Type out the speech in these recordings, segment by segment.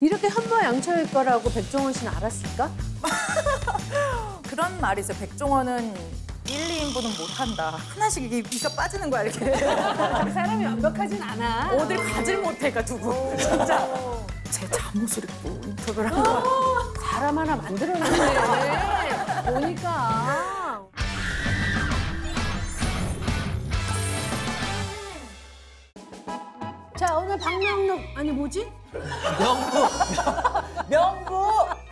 이렇게 현모양처일 거라고 백종원 씨는 알았을까? 그런 말이 있어요. 백종원은 1, 2인분은 못한다. 하나씩 이게 이가 빠지는 거야 이렇게. 사람이 완벽하진 않아. 어딜 가질 못해가 두고 진짜 제 잠옷을 입고 인터뷰를 한 거야. 사람 하나 만들어놨네. 보니까. 자, 오늘 박명록, 아니 뭐지? 명부! 명부!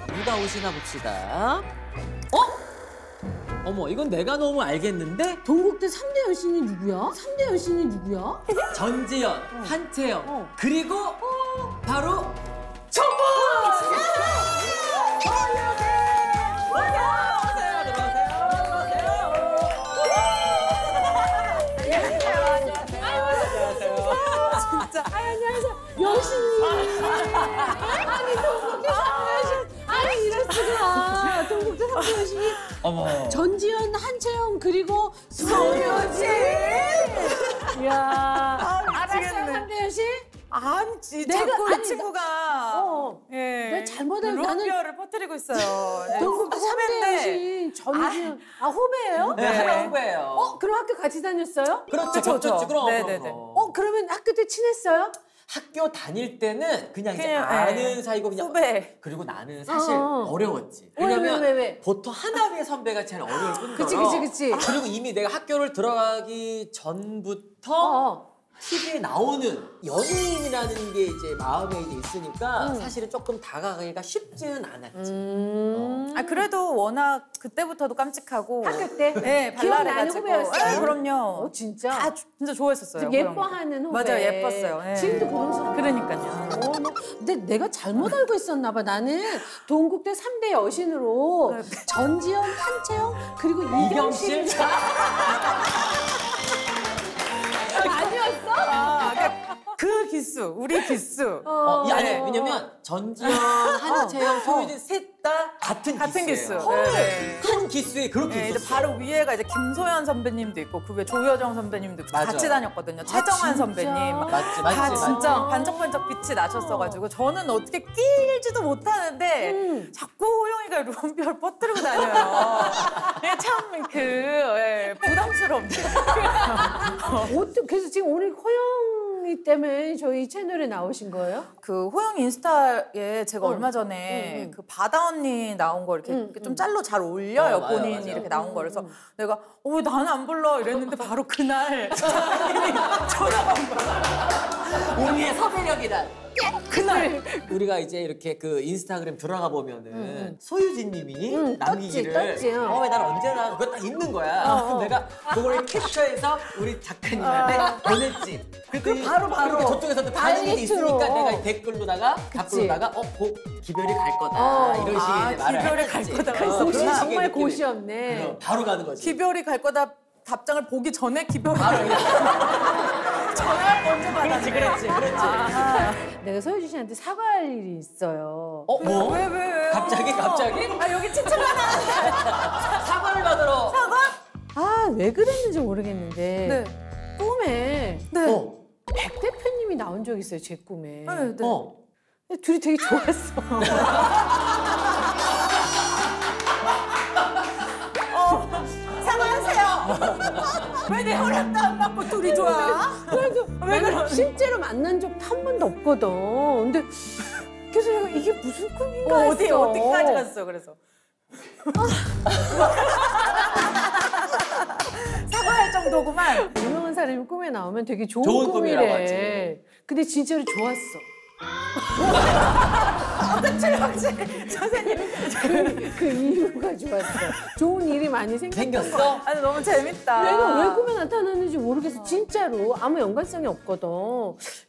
누가 오시나 봅시다. 어? 어머, 이건 내가 너무 알겠는데? 동국대 3대 여신이 누구야? 3대 여신이 누구야? 전지현, 한채영, 어. 그리고 바로 정부! 수가. 동국대 3대 여신이 어머. 전지현, 한채영, 그리고 송효진. 이야. 알았어요, 미치겠네. 3대 여신? 아니 지- 내가- 자꾸 아니, 이 친구가 어. 예. 내가 잘못 알고 나는- 루비어를 퍼뜨리고 있어요. 네. 3대 후배인데 여신 전지현. 아, 후배예요? 네, 네. 후배예요. 어, 그럼 학교 같이 다녔어요? 그렇죠, 그쵸, 그렇죠, 그쵸. 그럼. 네네네. 그럼. 어, 그러면 학교 때 친했어요? 학교 다닐 때는 그냥 이제 그냥, 아는 예. 사이고 그냥 후배. 그리고 나는 사실 어, 어. 어, 려웠지 왜, 왜냐면 왜, 왜, 왜? 보통 하나의 선배가 제일 어려울 뿐더러 그치, 그치, 그치. 그리고 이미 내가 학교를 들어가기 전부터 어. TV에 나오는 연예인이라는 게 이제 마음에 이제 있으니까 음. 사실은 조금 다가가기가 쉽지는 않았지. 음. 아 그래도 워낙 그때부터도 깜찍하고 학교 때? 네 기억나는 후배였어요? 네, 그럼요. 어, 진짜? 다 주- 진짜 좋아했었어요. 좀 예뻐하는 후배. 맞아요, 예뻤어요. 예. 지금도 그런 사람. 그러니까요. 어, 너- 근데 내가 잘못 알고 있었나 봐. 나는 동국대 3대 여신으로 전지현, 한채영, 그리고 이경실. 기수, 우리 기수. 어, 이 아니 어. 왜냐면 전지현, 한채영, 소유진 셋 다 같은 같은. 기수. 네. 한 기수에 그렇게 네, 있었어. 바로 위에가 이제 김소연 선배님도 있고 그 위에 조여정 선배님도 있고 맞아. 같이 다녔거든요. 최정환 진짜? 선배님. 맞지, 맞지, 다 맞지. 진짜 반짝반짝 빛이 나셨어가지고 저는 어떻게 끼일지도 못하는데 음. 자꾸 호영이가 루비얼 퍼뜨리고 다녀요. 예, 참그 예, 부담스럽네요. 어떻게, 그래서 지금 오늘 호영 이 때문에 저희 채널에 나오신 거예요? 그 호영 인스타에 제가 어. 얼마 전에 응, 응. 그 바다 언니 나온 거 이렇게, 응, 이렇게 좀 응. 짤로 잘 올려요 어, 맞아요, 본인이 맞아요. 이렇게 나온 거 그래서 응, 응. 내가 어 왜 나는 안 불러 이랬는데 바로 그날 전화가 온 거야. 우리의 섭외력이란. 그날 우리가 이제 이렇게 그 인스타그램 들어가 보면은 응. 소유진님이 응, 남기기를 떴지, 떴지, 응. 어, 난 언제나 그거 딱 있는 거야. 어, 어. 그럼 내가 그거를 캡처해서 우리 작가님한테 보냈지. 그랬더니 바로, 바로. 그렇게 저쪽에서도 반응이 다이렉트로. 있으니까 내가 이 댓글로다가 답글로다가 어, 곧 기별이 갈 거다. 어. 이런 식의 아, 이제 말을 기별이 갈 했지. 거다. 그래서 어, 그런 고시, 식의 정말 느낌이- 고시 없네. 그럼 바로 가는 거지. 기별이 갈 거다 답장을 보기 전에 기별이 바로. 전화를 먼저 받았네. 그렇지, 그렇지, 그렇지. 내가 소유진 씨한테 사과할 일이 있어요. 어, 뭐? 왜, 왜, 왜? 갑자기, 갑자기? 아, 여기 칭찬 하나. 사과를 받으러. 아, 왜 그랬는지 모르겠는데. 네. 꿈에 네. 어, 백 대표님이 나온 적 있어요, 제 꿈에. 네, 네. 어. 둘이 되게 좋았어. 사과하세요. 왜 내 허락도 안 받고 둘이 좋아? 그래도 내가 실제로 만난 적한 번도 없거든. 근데 그래서 내가 이게 무슨 꿈인가 어, 했어. 어디, 어디까지 갔어, 그래서? 사과할 정도구만. 유명한 사람이 꿈에 나오면 되게 좋은, 좋은 꿈이래. 하지. 근데 진짜로 좋았어. 확실히, 확실히. 선생님. 그, 그 이유가 좋았어. 좋은 일이 많이 생겼어. 생겼어? 아니, 너무 재밌다. 내가 왜 꿈에 나타났는지 모르겠어. 진짜로 아무 연관성이 없거든.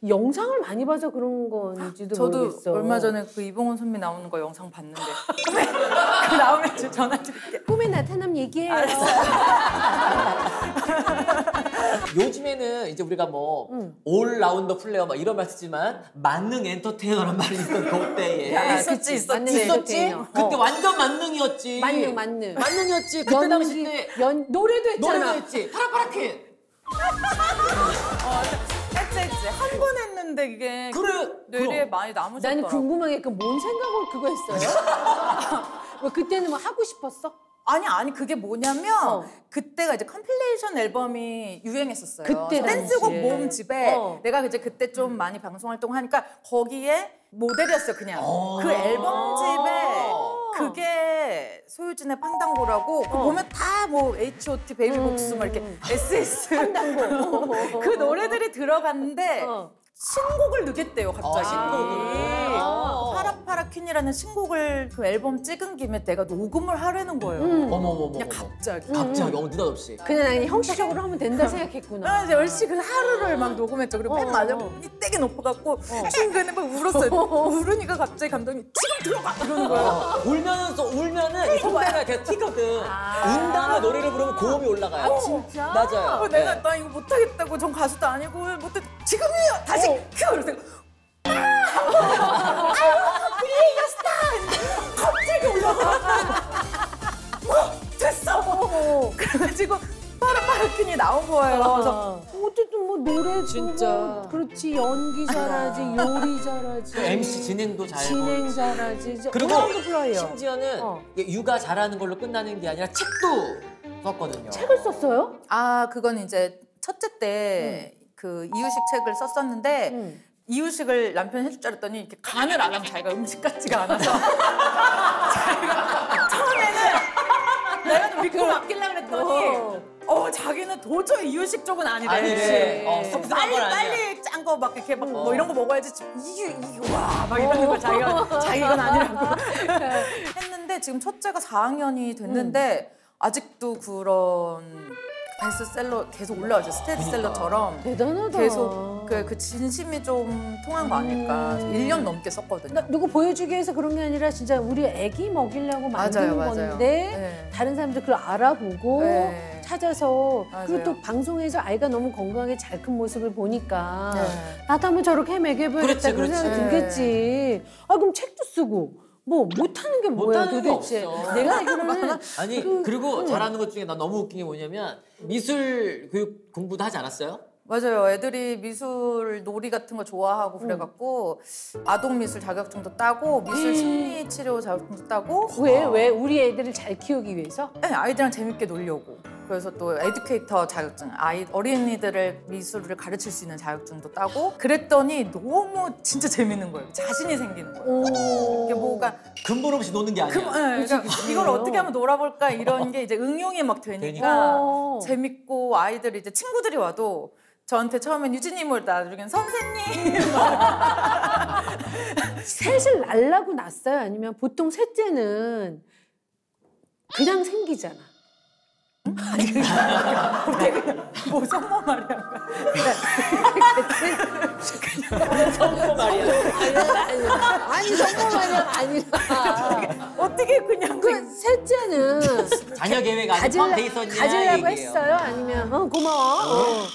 영상을 많이 봐서 그런 건지도 저도 모르겠어. 얼마 전에 그 이봉원 선배 나오는 거 영상 봤는데. 그 나오면 저 전화 드릴게요. 꿈에 나타남 얘기해요. 요즘에는 이제 우리가 뭐 응. 올라운더 플레이어 막 이런 말 쓰지만 만능 엔터테이너란 말이 있던 그때에 야, 있었지, 있었지. 있었지? 그때 어. 완전 만능이었지. 만능, 만능. 만능이었지. 그때 당시 때 연 노래도 했잖아. 노래도 했지. 파라파라 퀸. 했지 했지 한 번 했는데 이게 그래. 뇌리에 그럼. 많이 남으셨더라고. 나는 궁금한 게 그 뭔 생각으로 그거 했어요? 뭐 그때는 뭐 하고 싶었어? 아니 아니 그게 뭐냐면 어. 그때가 이제 compilation 앨범이 유행했었어요. 그때 댄스곡. 모음 집에 어. 내가 이제 그때 좀 많이 방송 활동하니까 거기에 모델이었어요 그냥 어. 그 앨범 집에 그게 소유진의 판당고라고 그거 어. 보면 다 뭐 H.O.T. 베이비복스 막 이렇게 S.S. 판당고. 그 노래들이 들어갔는데 어. 신곡을 넣겠대요 갑자기. 어, 신곡을. 어. 파라파라 퀸이라는 신곡을 그 앨범 찍은 김에 내가 녹음을 하려는 거예요. 음. 어머 어머 어머. 그냥. 갑자기. 갑자기 어머 느닷없이. 그냥 나 그냥 형식적으로 하면 된다 생각했구나. 아, 이제 열시 그 하루를 막 녹음했죠. 그리고 팬 어, 맞아 어. 이 되게 높아갖고 중간에 막 울었어요. 울으니까 갑자기 감독님 지금 들어가 이러는 거예요. 어, 울면은 또 울면은 이 선배가 계속 튀거든. 아. 운 다음에 노래를 부르면 고음이 올라가요. 진짜? 맞아요. 어, 내가 네. 나 이거 못하겠다고 전 가수도 아니고 못해 지금이요 다시 어. 큐 아! 그래가지고 파라파라퀸이 나온 거예요. 그래서 어쨌든 뭐 노래 진짜. 그렇지 연기 잘하지 요리 잘하지 그 MC 진행도 잘 진행 하고. 잘하지 그리고 심지어는 어. 육아 잘하는 걸로 끝나는 게 아니라 책도 썼거든요. 책을 썼어요? 아 그건 이제 첫째 때그 이유식 책을 썼었는데 응. 이유식을 남편이 해줄 줄 알았더니 이렇게 간을 안 하면 자기가 음식 같지가 않아서 자기가 믿고 맡기려고 그랬더니 어. 어 자기는 도저히 이유식 쪽은 아니래. 아니래. 어, 섭섭한 빨리. 빨리 짠 거 막 이렇게 막뭐 어. 이런 거 먹어야지 이유 이유 와막 이러는 거 자기가 자기 건 아니라고 했는데 지금 첫째가 4학년이 됐는데 아직도 그런 베스트셀러 계속 올라오죠 스테디셀러처럼 대단하다 계속 그, 그 진심이 좀 통한 거 아닐까 음. 1년 넘게 썼거든요. 나 누구 보여주기 위해서 그런 게 아니라 진짜 우리 애기 먹이려고 만드는 맞아요, 맞아요. 건데 네. 다른 사람들 그걸 알아보고 네. 찾아서 맞아요. 그리고 또 방송에서 아이가 너무 건강하게 잘 큰 모습을 보니까 네. 나도 한번 저렇게 먹여봐야겠다 그렇지, 그런 생각이. 들겠지. 아 그럼 책도 쓰고 뭐 못하는 게 뭐야 못하는 게 도대체. 내가 알기로는 아니 그- 그, 리고 응. 잘하는 것 중에 나 너무 웃긴 게 뭐냐면 미술 교육 공부도 하지 않았어요? 맞아요. 애들이 미술 놀이 같은 거 좋아하고 그래갖고 아동 미술 자격증도 따고 미술 음. 심리 치료 자격증도 따고 왜 왜 우리 애들을 잘 키우기 위해서? 네, 아이들이랑 재밌게 놀려고. 그래서 또 에듀케이터 자격증, 아이 어린이들을 미술을 가르칠 수 있는 자격증도 따고 그랬더니 너무 진짜 재밌는 거예요. 자신이 생기는 거예요. 오. 이게 뭐가 근본 없이 노는 게 아니야. 그, 네, 그러니까 이걸 어떻게 하면 놀아볼까 이런 게 이제 응용이 막 되니까 어. 재밌고 아이들이 이제 친구들이 와도 저한테 처음엔 유진님을 나중엔 선생님 셋을 낳으려고 낳았어요? 아니면 보통 셋째는 그냥 생기잖아. 뭐 성모 말이야. 성공 말이야. 아니 정말 말이야 아니라 어떻게 그냥 그 셋째는 자녀 계획 아직 포함돼 있었냐 가지려고. 했어요? 아니면 어 고마워. 어.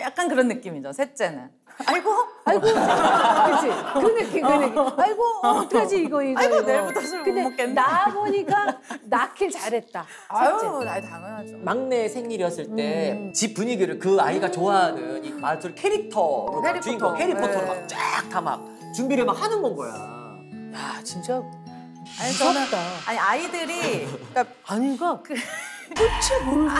약간 그런 느낌이죠. 셋째는. 아이고, 아이고 그렇지 그 느낌 그 느낌. 아이고 어, 어떡하지 이거 이거 아이고, 이거. 내일부터 술못 근데 먹겠네. 나 보니까 낳길 잘했다. 아유. 나 당연하죠. 막내 생일이었을 때 음. 집 분위기를 그 아이가 좋아하는 이 말투를 캐릭터로 해리포터. 주인공 해리포터로 네. 막쫙 다 막 준비를 막 하는 건 거야. 야 진짜 아니, 저는. 아니 아이들이 그러니까 아니가 끝을 모르면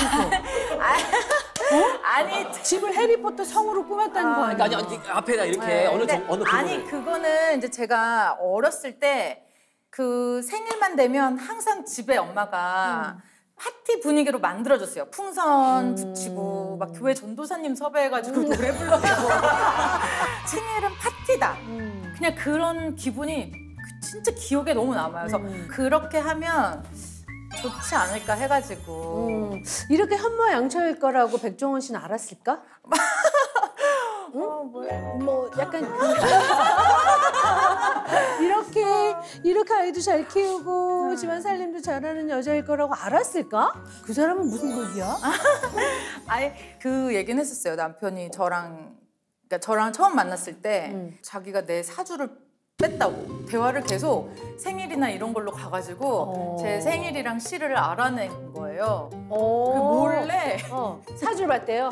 서 아니 집을 해리포터 성으로 꾸몄다는 거 아니야? 아니, 아니 앞에다 이렇게 네, 어느 정, 어느 아니 부분을. 그거는 이제 제가 어렸을 때 그 생일만 되면 항상 집에 엄마가 파티 분위기로 만들어줬어요. 풍선 음. 붙이고 막 교회 전도사님 섭외해가지고 노래 불러주고 생일은 파티다. 음. 그냥 그런 기분이 그 진짜 기억에 너무 남아요. 그래서 음. 그렇게 하면 좋지 않을까 해가지고 음, 이렇게 현모양처일 거라고 백종원 씨는 알았을까? 어, 뭐야. 뭐 약간 이렇게 이렇게 아이도 잘 키우고 집안 살림도 잘하는 여자일 거라고 알았을까? 그 사람은 무슨 복이야? 아예 그 얘기는 했었어요. 남편이 저랑 그러니까 저랑 처음 만났을 때 음. 자기가 내 사주를 뺐다고 대화를 계속 생일이나 이런 걸로 가가지고 어. 제 생일이랑 시를 알아낸 거예요. 봤대요. 그 오. 몰래 어, 사주를 봤대요.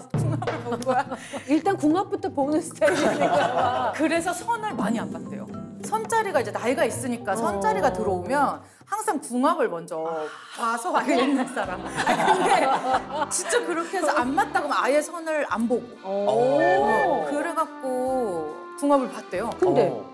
본 거야. 일단 궁합부터 보는 스타일이니까 봐. 그래서 선을 많이 안 봤대요. 선자리가 이제 나이가 있으니까 선자리가 어. 들어오면 항상 궁합을 먼저 봐서 와요 옛날 사람. 아, 근데 진짜 그렇게 해서 안 맞다고 하면 아예 선을 안 보고. 오. 그래갖고 궁합을 봤대요. 근데 어.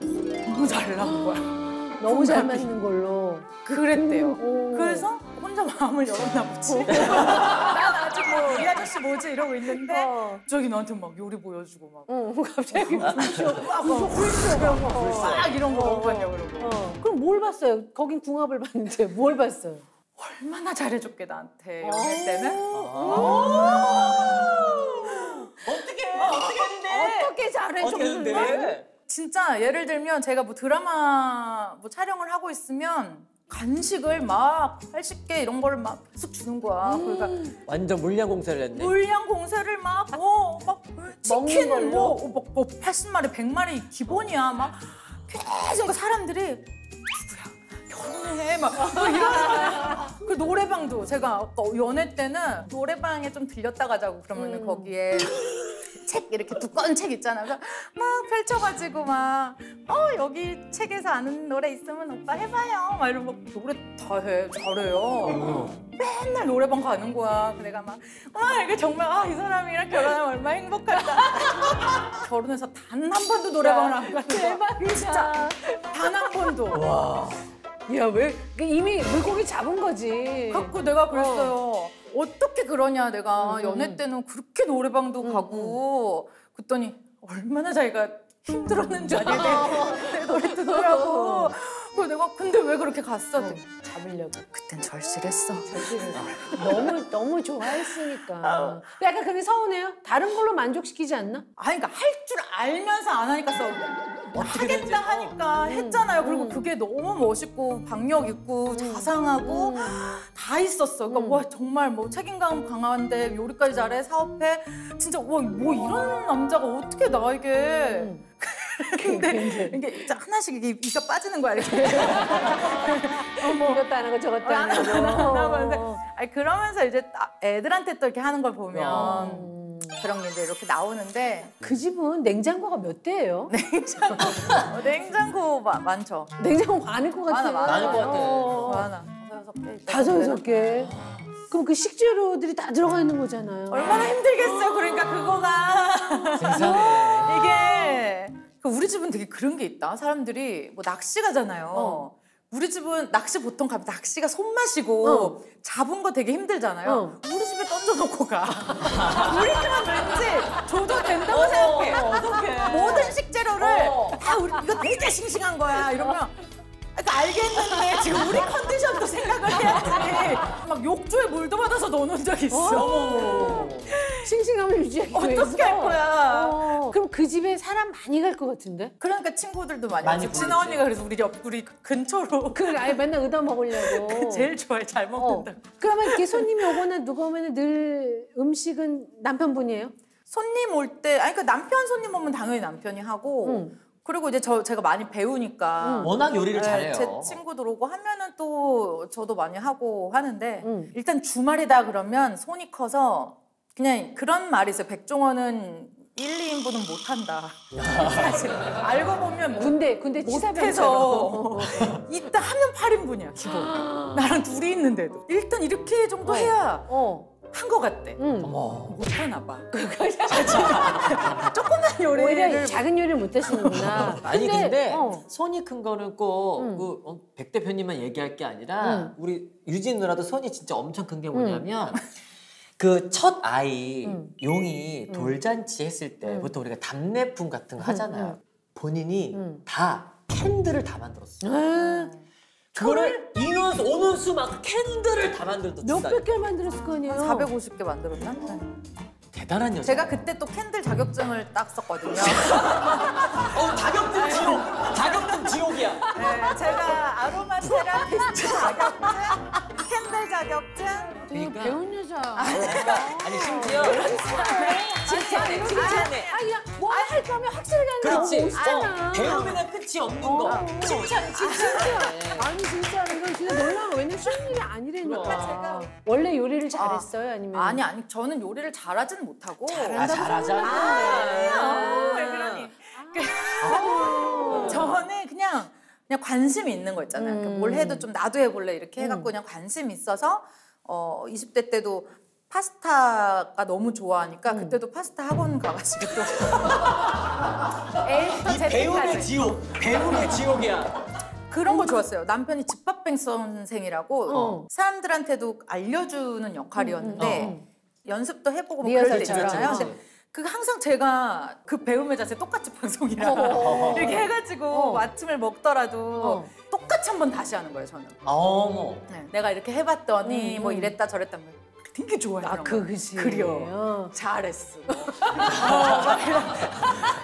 너무 잘 나온 거야. 너무 잘 맞는 걸로. 그랬대요. 오. 그래서 혼자 마음을 열었나 보지. 난 아직 뭐 이 아저씨 뭐지 이러고 있는데 어. 저기 너한테 막 요리 보여주고 막. 응, 갑자기 불쇼, 불쇼, 불쇼 이런 거. 막 이런 거못 봤냐 그러고 어. 그럼 뭘 봤어요? 거긴 궁합을 봤는데 뭘 봤어요? 얼마나 잘해줄게 나한테 연애 때는 어떻게 어떻게 했는데? 어떻게 잘해 어떻게 했는데? 진짜 예를 들면 제가 뭐 드라마 뭐 촬영을 하고 있으면 간식을 막 80개 이런 거를 막쑥 주는 거야 그러니까 완전 물량 공세를 했네. 물량 공세를 막 뭐막 먹는 치킨 걸로? 뭐, 뭐, 뭐 80마리 100마리 기본이야 막 계속 그 사람들이 누구야 결혼해 막뭐 거야 그 노래방도 제가 아까 연애 때는 노래방에 좀 들렸다 가자고 그러면은 음. 거기에 책 이렇게 두꺼운 책 있잖아 그래서 막 펼쳐가지고 막 어 여기 책에서 아는 노래 있으면 오빠 해봐요 막 이러고 막 노래 다해 잘해요 어. 맨날 노래방 가는 거야. 그 내가 막, 와, 이게 정말, 아, 이 사람이랑 결혼하면 얼마나 행복할까. 결혼해서 단 한 번도 노래방을 안 가는 거야. 대박이다. 진짜. 단 한 번도. 와. 야, 왜? 그 이미 물고기 잡은 거지. 갖고 내가 그랬어요. 어. 떻게 그러냐, 내가. 음, 연애 음. 때는 그렇게 노래방도 가고. 그랬더니, 얼마나 자기가 힘들었는지 아니, 내, 내 노래 듣더라고. 그래서 내가, 근데 왜 그렇게 갔어? 어, 잡으려고. 그땐 절실했어. 너무 너무 좋아했으니까. 약간 그게 서운해요? 다른 걸로 만족시키지 않나? 아니 그러니까 할 줄 알면서 안 하니까 어떻게든지, 하겠다 하니까 했잖아요. 그리고 음. 그게 너무 멋있고 박력 있고 자상하고 다 있었어. 그러니까 음. 와 정말 뭐 책임감 강한데 요리까지 잘해 사업해 진짜 와 뭐 이런 남자가 어떻게 나에게 음. 근데 이게 이제 하나씩 이게 이가 빠지는 거야 이렇게. 어머 이것도 안 하고 저것도 안안 하고 안 하고 하고. 하는데 아니 그러면서 이제 딱 애들한테 또 이렇게 하는 걸 보면 음. 그런 게 이제 이렇게 나오는데 그 집은 냉장고가 몇 대예요? 냉장고 어, 냉장고 마- 많죠. 냉장고 많을 것 같아요. 많아, 많을 것 같아. 어. 많아. 다섯 여섯 개. 다섯 여섯 개. 그럼 그 식재료들이 다 들어가 있는 거잖아요. 얼마나 힘들겠어. 그러니까 그거가. 이게 그 우리 집은 되게 그런 게 있다. 사람들이 뭐 낚시 가잖아요. 어. 우리 집은 낚시 보통 가면 낚시가 손맛이고 어. 잡은 거 되게 힘들잖아요. 어. 던져놓고 가. 우리 집은 왠지 줘도 된다고 생각해. 모든 식재료를 어. 다 우리 이거 되게 싱싱한 거야. 이러면 그러니까 알겠는데 지금 우리 컨디션도 생각을 해야지. 막 욕조에 물도 받아서 넣어놓은 적 있어. 싱싱함을 유지하기 위해서. 어떻게 할 거야? 어. 그 집에 사람 많이 갈 것 같은데? 그러니까 친구들도 많이 많이 부르지. 언니가 그래서 우리 옆 우리 근처로 그 아예 맨날 얻어 먹으려고. 제일 좋아해 잘 어. 먹는다. 그러면 이렇게 손님이 오거나 누가 오면 늘 음식은 남편분이에요? 손님 올 때 아니 그 남편 손님 오면 당연히 남편이 하고 응. 그리고 이제 저 제가 많이 배우니까 응. 워낙 요리를 네, 잘해요. 제 친구들 오고 하면은 또 저도 많이 하고 하는데 응. 일단 주말이다 그러면 손이 커서 그냥 그런 말이 있어요. 백종원은 1, 2인분은 못한다. 사실 알고 보면 못 군대 군대. 못해서 이따 하면 8인분이야 기본. 나랑 둘이 있는데도 일단 이렇게 정도 어. 해야 어. 한것 같대. 응. 못하나 봐. 조그만 오히려 요리를 작은 요리를 못 하시는구나. 아니 근데 어. 손이 큰 거는 꼭 응. 그, 어, 백 대표님만 얘기할 게 아니라 응. 우리 유진 누나도 손이 진짜 엄청 큰 게 뭐냐면 그 첫 아이 응. 용이 응. 돌잔치 했을 때 응. 보통 우리가 답례품 같은 거 하잖아요. 응. 본인이 응. 다 캔들을 다 만들었어. 아, 그거를 인원수 오는 수 막 candle을 다 만들었어. 몇백 개를 만들었을 거 아니에요? 450개 만들었나? 대단한 여자. 제가 그때 또 candle 자격증을 딱 썼거든요. 어 자격증 지옥. 자격증 지옥이야. 네, 제가 aroma therapist 자격증, candle 자격증. 그러니까. 배운 여자. 아니 심지어 칭찬해 칭찬해. 아니야, 뭐할 거면 확실하게 하는 거 그렇지. 멋있잖아. 어, 배우면 끝이 없는 거. 어. 칭찬 칭찬해. 아니 진짜 이건 진짜 놀라운 왜냐면 쉬운 일이 아니라니까. 그럼. 제가- 원래 요리를 잘했어요, 아니면? 아니 아니 저는 요리를 잘하지는 못하고 아, 잘하잖아. 아, 왜 그러니? 어. 저는 그냥 그냥 관심이 있는 거 있잖아요. 그러니까 뭘 음. 해도 좀 나도 해볼래 이렇게 해갖고 그냥 관심 있어서 어 20대 때도 파스타가 너무 좋아하니까 그때도 파스타 학원 가가지고 또 A부터 이 배움의 Z까지 지옥. 배움의 지옥이야. 그런 거 좋았어요. 남편이 집밥뱅 선생이라고 어. 사람들한테도 알려주는 역할이었는데 음, 연습도 해보고 뭐 그럴 때 잘하고. 있잖아요. 그렇지, 근데 그 항상 제가 그 배움의 자세 똑같이 방송이라 어. 이렇게 해가지고 어. 아침을 먹더라도 어. 똑같이 한 번 다시 하는 거예요 저는. 어머. 네, 내가 이렇게 해봤더니 음, 뭐 음. 이랬다 저랬다 뭐 되게 좋아해. 아, 그, 거. 그지. 그려. 어. 잘했어.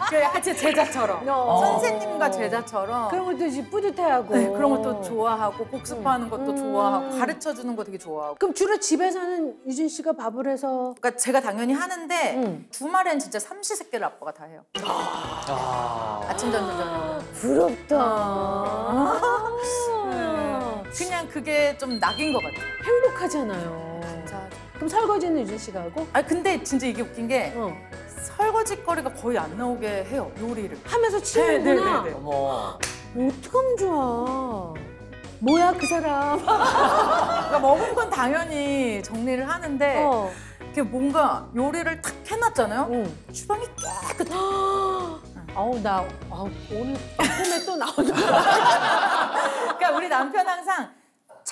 그 약간 제 제자처럼 어. 선생님과 제자처럼 그런 것도 이제 뿌듯해하고. 네, 그런 것도 좋아하고 복습하는 것도 음. 좋아하고 가르쳐 주는 거 되게 좋아하고. 그럼 주로 집에서는 유진 씨가 밥을 해서 그러니까 제가 당연히 하는데 음. 주말엔 진짜 삼시세끼를 아빠가 다 해요. 아. 아침 점심 저녁. 부럽다. 아. 그냥 그게 좀 낙인 것 같아요. 행복하잖아요. 자, 그럼 설거지는 유진 씨가 하고? 아 근데 진짜 이게 웃긴 게 어. 설거지 거리가 거의 안 나오게 해요 요리를. 하면서 치우는구나. 네, 네, 네. 어머. 어떡하면 좋아. 뭐야 그 사람. 그러니까 먹은 건 당연히 정리를 하는데 어. 이게 뭔가 요리를 탁 해놨잖아요. 응. 주방이 깨끗해. 아우 나 아우, 오늘 꿈에 또 나오는 그러니까 우리 남편 항상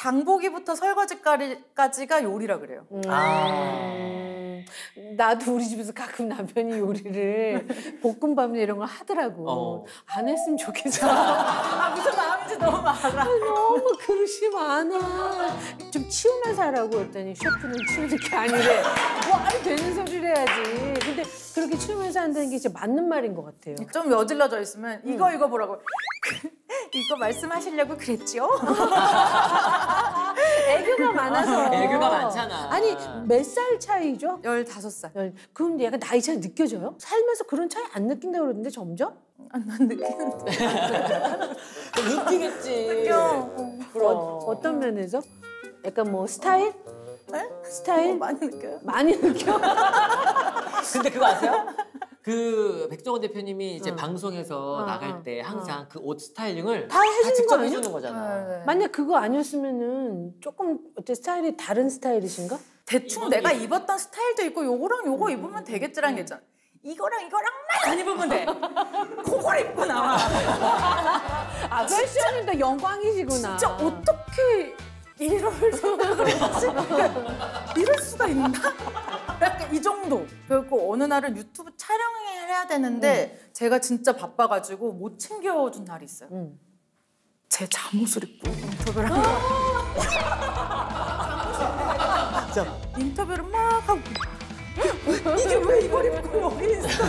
장보기부터 설거지까지가 요리라 그래요. 음, 나도 우리 집에서 가끔 남편이 요리를 볶음밥이나 이런 걸 하더라고. 어. 안 했으면 좋겠어. 아 무슨 마음인지 너무 알아. 너무 그릇이 많아. 좀 치우면서 하라고 했더니 셰프는 치우는 게 아니래. 말이 되는 소리를 해야지. 근데 그렇게 치우면서 한다는 게 진짜 맞는 말인 것 같아요. 좀 여질러져 있으면 이거 이거 보라고. 이거 말씀하시려고 그랬죠? 애교가 많아서. 애교가 많잖아. 아니 몇 살 차이죠? 15살. 열- 그럼 약간 나이 차이 느껴져요? 살면서 그런 차이 안 느낀다고 그러는데 점점? 아, 난 느끼는데. 느끼겠지. 느껴. 그럼. 어떤 면에서? 약간 뭐 스타일? 네? 스타일? 어, 많이 느껴요. 많이 느껴? 근데 그거 아세요? 그 백종원 대표님이 이제 응. 방송에서 응, 나갈 응, 때 항상 그옷 스타일링을 다 해주는 직접 거? 해주는 거잖아. 네. 만약 그거 아니었으면은 조금 어때 스타일이 다른 스타일이신가? 대충 내가 입었던 스타일도 있고 요거랑 요거 입으면 되겠지라는 게 있잖아. 이거랑 이거랑만 안 입으면 돼. 그걸 입고 나와. 아 패션은 또 영광이시구나. 진짜 어떻게 이럴 생각을 했지? 이럴 수가 있나? 어느 날은 유튜브 촬영을 해야 되는데 제가 진짜 바빠가지고 못 챙겨준 날이 있어요. 응. 제 잠옷을 입고 인터뷰를 한 거야. 인터뷰를 막 하고 이게 왜 이걸 입고 여기 있어?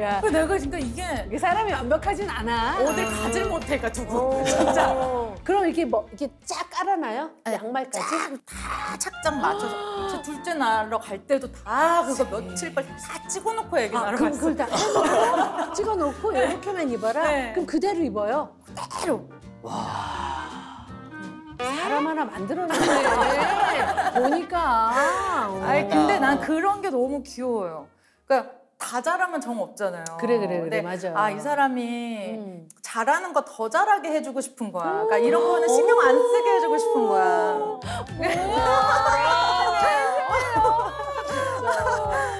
야, 그래서 내가 진짜 이게 이게 사람이 완벽하진 않아. 어딜 가질 못해가지고 어, 진짜 그럼 이렇게 뭐 이렇게 쫙 깔아놔요? 양말까지? 다 착장 맞춰서 제 둘째 날로 갈 때도 다 그거 며칠 빨리 다 찍어놓고 애기 아, 낳으러 그럼 갔어. 그걸 다 해놓고 찍어놓고 이렇게만 입어라? 네. 그럼 그대로 입어요? 그대로. 사람 하나 만들어놨네. 보니까. 어. 아니 근데 난 그런 게 너무 귀여워요. 그러니까 다 잘하면 정 없잖아요. 그래, 그래, 그래. 맞아. 아이 사람이 음. 잘하는 거 더 잘하게 해주고 싶은 거야. 그러니까 이런 거는 신경 안 쓰게 해주고 싶은 거야.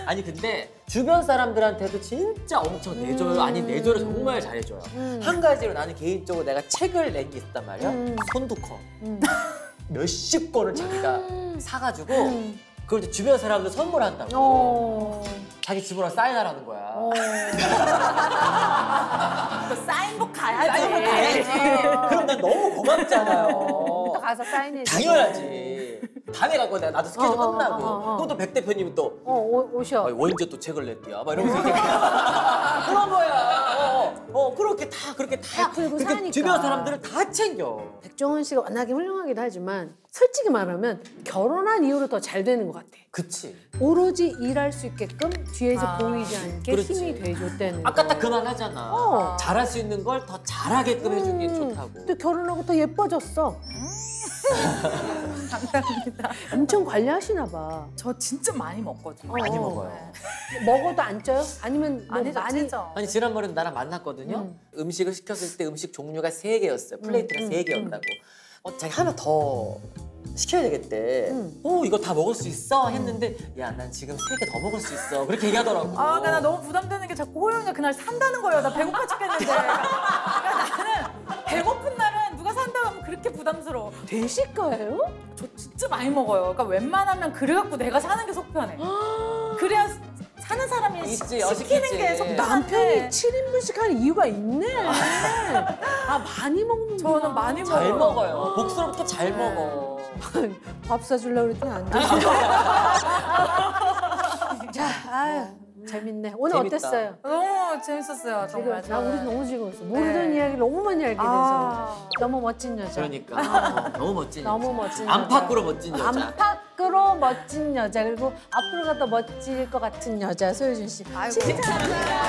아니 근데 주변 사람들한테도 진짜 엄청 내줘요. 아니 내줘를 정말 잘해줘요. 음. 한 가지로 나는 개인적으로 내가 책을 낸 게 있단 말이야. 음. 손두커. 음. 몇십 권을 자기가 음. 사가지고 음. 그걸 이제 주변 사람들 선물한다고. 어. 자기 집으로 사인하라는 거야. 어. 그 사인북 가야지. 사인을 가야지. 그럼 난 너무 고맙잖아요. 또 가서 사인해. 당연하지. 밤에 갖고 내가 나도 스케줄 어, 어, 끝나고 어, 어, 어. 그럼 또백 대표님이 또 어, 오, 오셔. 아니, 언제 또 책을 냈디야? 막 이러면서 이제 그런 거야. 어, 어, 그렇게 다 그렇게 다 베풀고 그렇게 사니까. 주변 사람들을 다 챙겨. 백종원 씨가 워낙에 훌륭하기도 하지만 솔직히 말하면 결혼한 이후로 더 잘 되는 것 같아. 그치. 오로지 일할 수 있게끔 뒤에서 아, 보이지 않게 그렇지. 힘이 돼줬다는 아까 거. 딱그 말 하잖아. 어. 잘할 수 있는 걸 더 잘하게끔 해주는 게 음, 좋다고. 또 결혼하고 더 예뻐졌어. 감사합니다. 엄청 관리하시나 봐. 저 진짜 많이 먹거든요. 많이 어. 먹어요. 먹어도 안 쪄요? 아니면 뭐 아니죠, 많이 찌죠. 아니 지난번에도 나랑 만났거든요. 음. 식을 시켰을 때 음식 종류가 세 개였어요. 플레이트가 음, 세 음, 개였다고. 어, 자기 하나 더 시켜야 되겠대. 음. 어 이거 다 먹을 수 있어 했는데 야 난 지금 세 개 더 먹을 수 있어 그렇게 얘기하더라고. 아, 그러니까 나 너무 부담되는 게 자꾸 호영이가 그날 산다는 거예요. 나 배고파 죽겠는데. 그러니까 나는 배고픈 그렇게 부담스러워. 대식가예요? 저 진짜 많이 먹어요. 그러니까 웬만하면 그래 갖고 내가 사는 게 속 편해. 그래야 사는 사람이 있지, 시- 시키는 있지. 게속 편한데 남편이 7인분씩 하는 이유가 있네. 아 많이 먹는 저는 많이 잘 먹어요. 먹어요. 복스럽게 잘 먹어. 밥 사주려고 그랬더니 안 돼. 자, 아유, 재밌네. 오늘 재밌다. 어땠어요? 너무 재밌었어요. 지금 정말. 나 우리. 너무 즐거웠어. 모르던 네. 이야기를 너무 많이 알게 돼서 아. 너무 멋진 여자. 그러니까 어, 너무 멋진. 너무 여자. 멋진 여자. 안팎으로 멋진 여자. 안팎으로 멋진 여자 그리고 앞으로 가 더 멋질 것 같은 여자 소유준 씨. 아이고. 칭찬합니다.